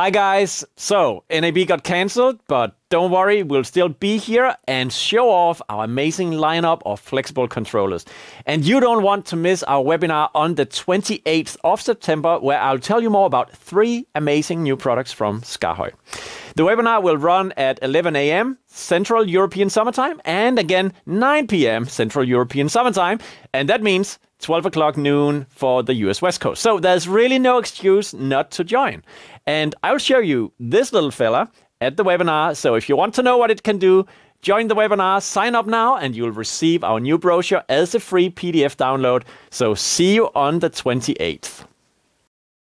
Hi guys. So, NAB got cancelled, but don't worry, we'll still be here and show off our amazing lineup of flexible controllers. And you don't want to miss our webinar on the 28th of September, where I'll tell you more about three amazing new products from SKAARHOJ. The webinar will run at 11 a.m. Central European Summertime and again 9 p.m. Central European Summertime. And that means 12 o'clock noon for the US West Coast. So there's really no excuse not to join. And I'll show you this little fella at the webinar. So if you want to know what it can do, join the webinar, sign up now, and you'll receive our new brochure as a free PDF download. So see you on the 28th.